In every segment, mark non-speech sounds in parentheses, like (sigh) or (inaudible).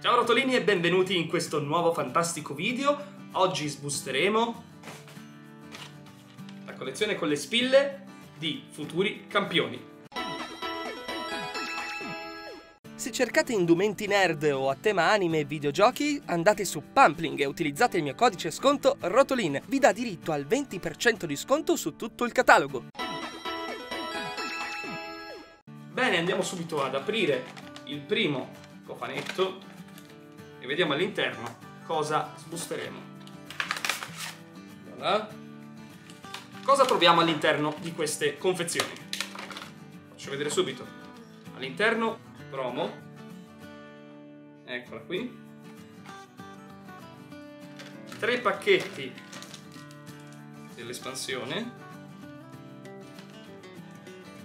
Ciao rotolini e benvenuti in questo nuovo fantastico video. Oggi sbusteremo la collezione con le spille di futuri campioni. Se cercate indumenti nerd o a tema anime e videogiochi, andate su Pumpling e utilizzate il mio codice sconto ROTOLIN. Vi dà diritto al 20% di sconto su tutto il catalogo. Bene, andiamo subito ad aprire il primo cofanetto e vediamo all'interno cosa sbusteremo. Voilà. Cosa troviamo all'interno di queste confezioni? Faccio vedere subito. All'interno promo eccola qui tre pacchetti dell'espansione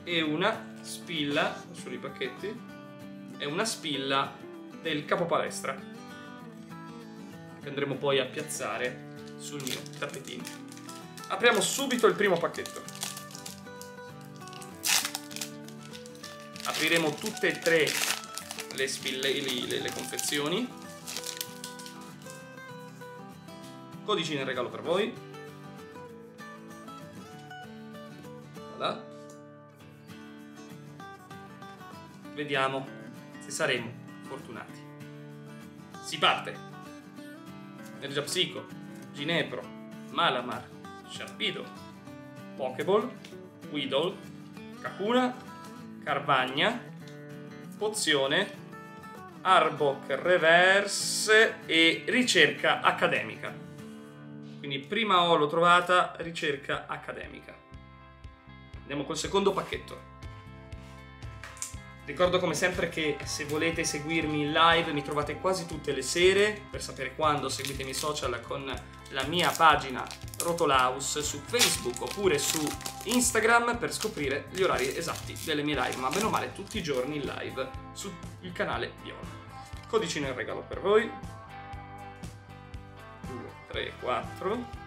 e una spilla solo i pacchetti e una spilla del capo palestra che andremo poi a piazzare sul mio tappetino. Apriamo subito il primo pacchetto. Apriremo tutte e tre le, spille, le, le confezioni. Codici nel regalo per voi vediamo se saremo fortunati si parte Energia Psico Ginepro Malamar Sharpido Pokéball Weedle Kakuna Carvagna, Pozione, Arbok Reverse e Ricerca Accademica. Quindi prima O l'ho trovata, ricerca accademica. Andiamo col secondo pacchetto. Ricordo come sempre che se volete seguirmi in live mi trovate quasi tutte le sere, per sapere quando seguitemi social con la mia pagina Rotolaus su Facebook oppure su Instagram per scoprire gli orari esatti delle mie live, ma bene o male tutti i giorni in live sul canale Viola. Codici nel regalo per voi. 2, 3, 4.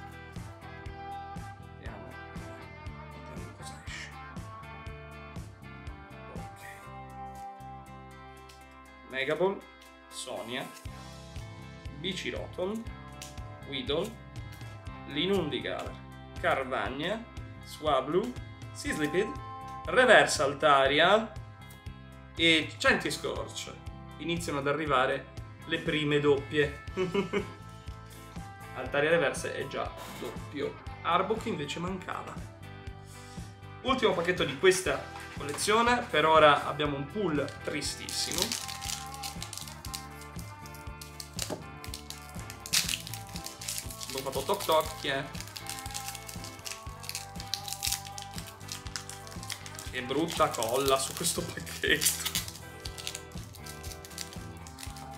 Megaball, Sonia, Biciroton, Weedle, Linundigal, Carvagna, Swablu, Sislipid, Reverse Altaria e Centiscorch. Iniziano ad arrivare le prime doppie. (laughs) Altaria Reverse è già doppio. Arbok invece mancava. Ultimo pacchetto di questa collezione, per ora abbiamo un pull tristissimo. Ho fatto toc toc, chi è? Che brutta colla su questo pacchetto.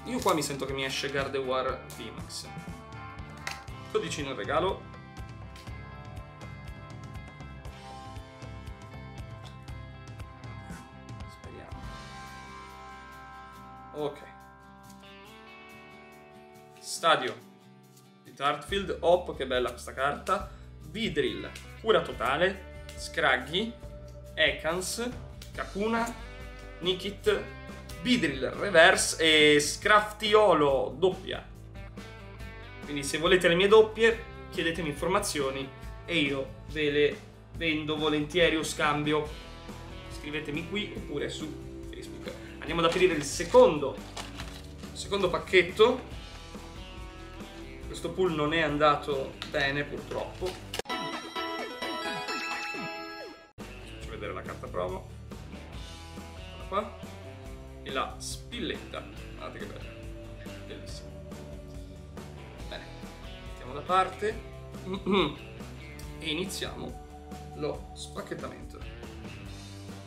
Io qua mi sento che mi esce Gardevoir VMAX. 12 nel regalo. Speriamo. Ok. Stadio di Heartfield, Hop, che bella questa carta, Vidril, Cura Totale, Scraggy, Ekans, Kakuna, Nikit, Vidril Reverse e Scraftiolo doppia. Quindi se volete le mie doppie chiedetemi informazioni e io ve le vendo volentieri o scambio. Scrivetemi qui oppure su Facebook. Andiamo ad aprire il secondo, secondo pacchetto questo pool non è andato bene purtroppo. Faccio vedere la carta promo. Guarda qua. E la spilletta. Guardate che bella. Bellissima. Bene. Mettiamo da parte. (clears throat) E iniziamo lo spacchettamento.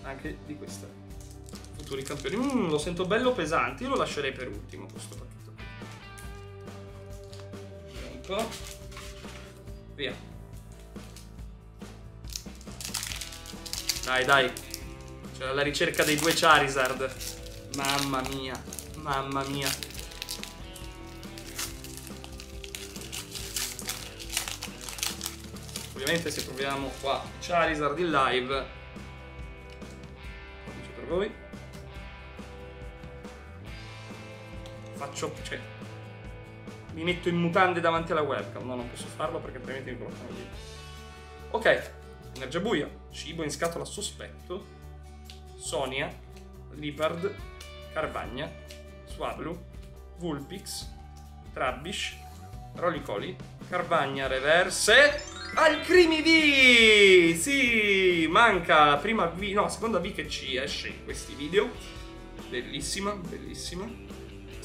Anche di questa. Futuri campioni. Mm, lo sento bello pesante. Io lo lascerei per ultimo questo pacchetto ecco. Via. Dai dai. C'era la ricerca dei due Charizard. Mamma mia mamma mia. Ovviamente se proviamo qua Charizard in live per voi. Faccio... cioè... Mi metto in mutande davanti alla webcam. No, non posso farlo perché altrimenti mi bloccano lì. Ok, energia buia. Cibo in scatola sospetto. Sonia. Leopard. Carvagna. Swablu. Vulpix. Trabbish. Rolicoli. Carvagna reverse. Al Crimi V! Sì, manca la prima V, no, seconda V che ci esce in questi video. Bellissima, bellissima.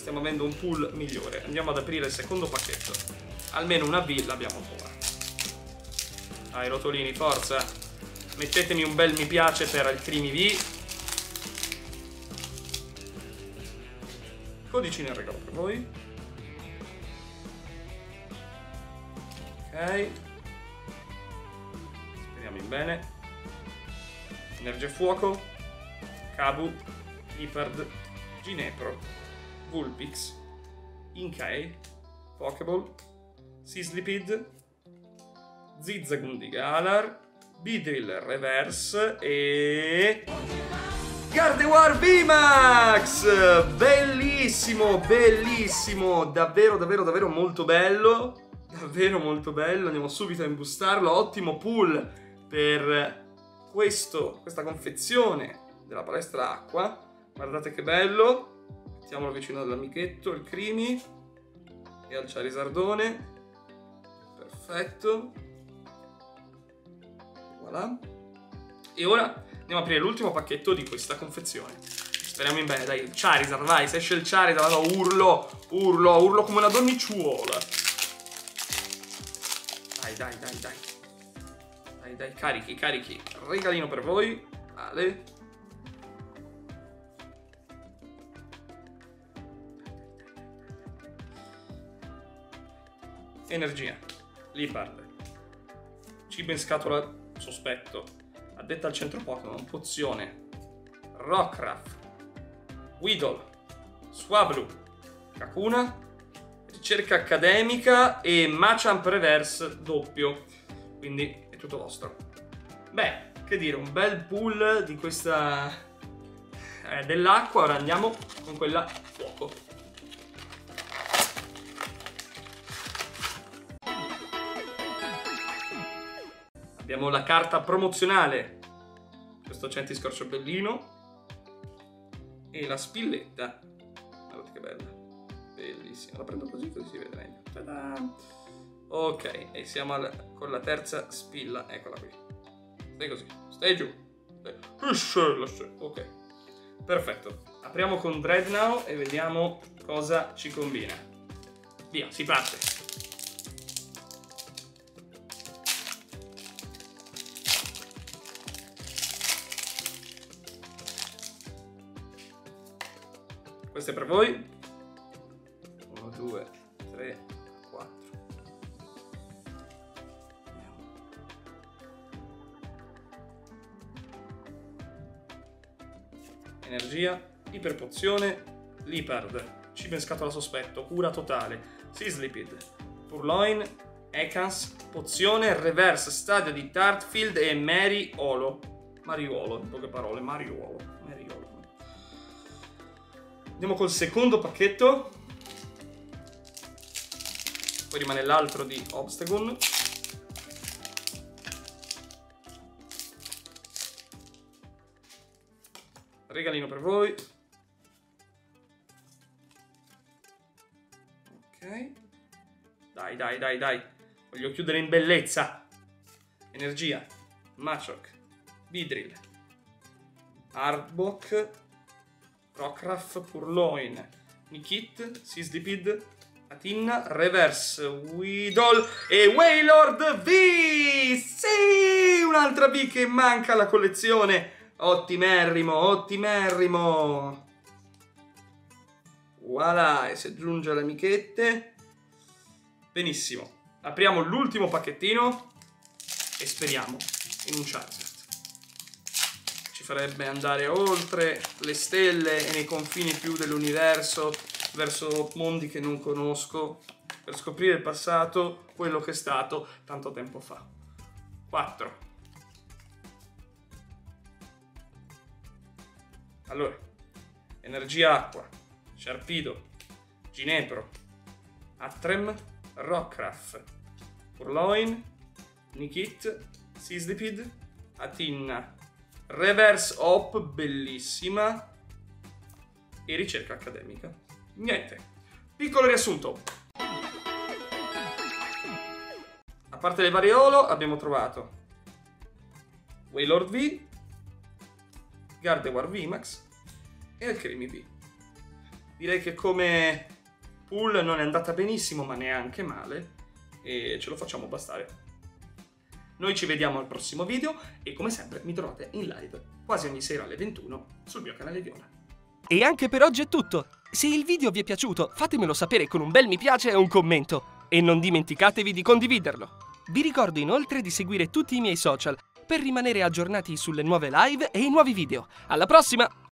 Stiamo avendo un pool migliore. Andiamo ad aprire il secondo pacchetto. Almeno una V l'abbiamo trovata. Dai, rotolini, forza. Mettetemi un bel mi piace per Alcrimi V. Codicino in regalo per voi. Ok. Speriamo in bene. Energia fuoco. Kabu. Hippard. Ginepro. Vulpix. Inkay. Pokéball. Sislipid. Zigzagundi Galar. Bidrill Reverse e... Gardevoir VMAX! Bellissimo, bellissimo, davvero, davvero, davvero molto bello. Davvero molto bello, andiamo subito a imbustarlo. Ottimo pool per questo, questa confezione della palestra acqua. Guardate che bello. Mettiamolo vicino all'amichetto, il Crimi e al Charizardone. Perfetto. Voilà. E ora andiamo a aprire l'ultimo pacchetto di questa confezione. Speriamo in bene, dai, Charizard, vai, se esce il Charizard, vado, urlo, urlo, urlo come una donnicciuola. Dai, dai, dai, dai. Dai, dai, carichi, carichi. Regalino per voi. Vale. Energia. Leopard. Cibo in scatola sospetto. Addetta al centro Pokémon. Pozione. Rockruff. Weedle. Swablu. Kakuna. Ricerca accademica e Machamp Reverse doppio. Quindi è tutto vostro. Beh, che dire, un bel pool di questa... Eh, dell'acqua. Ora andiamo con quella Abbiamo la carta promozionale. Questo centiscorcio bellino. E la spilletta. Guardate che bella. Bellissima. La prendo così così si vede meglio. Ta-da! Ok, e siamo al- con la terza spilla. Eccola qui. Stai così. Stai giù. Ok. Perfetto. Apriamo con Dreadnought e vediamo cosa ci combina. Via, si parte. Questo è per voi. 1, 2, 3, 4. Energia, iperpozione, Leopard, cibo in scatola sospetto, cura totale, Sislipid, Purloin, Ekans, pozione, reverse, stadio di Tartfield e Mariolo. Mariolo, in poche parole, Mariolo. Andiamo col secondo pacchetto. Poi rimane l'altro di Obstagon. Regalino per voi. Ok. Dai, dai, dai, dai. Voglio chiudere in bellezza. Energia. Machok. Vidril. Arbok. Rockruff, Purloin, Nikit, Sislipid, Atinna, Reverse, Weedle e Waylord V! Sì! Un'altra V che manca alla collezione. Ottimerrimo, ottimerrimo. Voilà, e si aggiunge alle amichette. Benissimo. Apriamo l'ultimo pacchettino e speriamo in un ci farebbe andare oltre le stelle e nei confini più dell'universo, verso mondi che non conosco, per scoprire il passato, quello che è stato tanto tempo fa. 4. Allora, Energia Acqua, Sharpido, Ginepro, Atrem, Rockcraft, Purloin, Nikit, Sislipid, Atinna, Reverse Hop, bellissima, e ricerca accademica. Niente. Piccolo riassunto. A parte le variolo abbiamo trovato Waylord V, Gardevoir VMAX e Alcremi V. Direi che come pool non è andata benissimo ma neanche male e ce lo facciamo bastare. Noi ci vediamo al prossimo video e come sempre mi trovate in live quasi ogni sera alle 21 sul mio canale Viola. E anche per oggi è tutto. Se il video vi è piaciuto, fatemelo sapere con un bel mi piace e un commento. E non dimenticatevi di condividerlo. Vi ricordo inoltre di seguire tutti i miei social per rimanere aggiornati sulle nuove live e i nuovi video. Alla prossima!